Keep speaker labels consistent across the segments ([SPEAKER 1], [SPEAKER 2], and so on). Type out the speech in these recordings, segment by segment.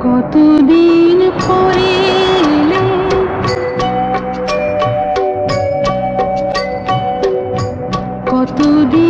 [SPEAKER 1] কতদিন পরে কতদিন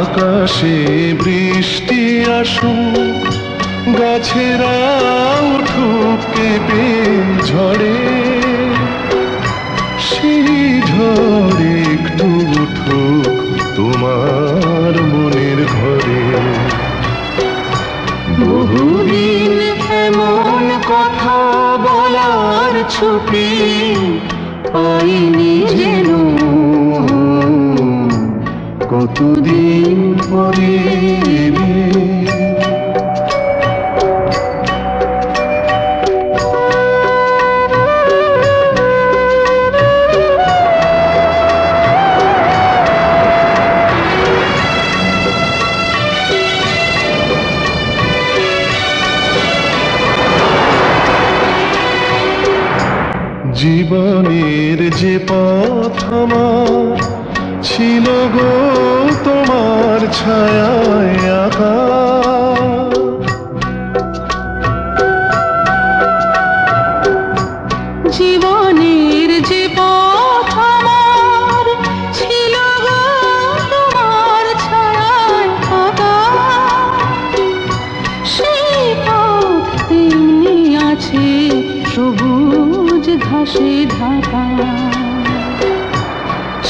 [SPEAKER 1] আকাশে বৃষ্টি আসুক, গাছেরা উঠুক কেঁপে
[SPEAKER 2] ঝড়ে সেই ঝড়ে একটু উঠুক তোমার মনের ঘরে।
[SPEAKER 1] বহুদিন এমন কথা বলার ছুটি পাইনি যেন।
[SPEAKER 2] কতদিন পরে জীবনের যে পথ আমার ছিল গো তোমার আঁকা
[SPEAKER 1] জীবনের যে ছিল গো তোমার ছায়ায় আছে সবুজ ঘাসে ঢাকা।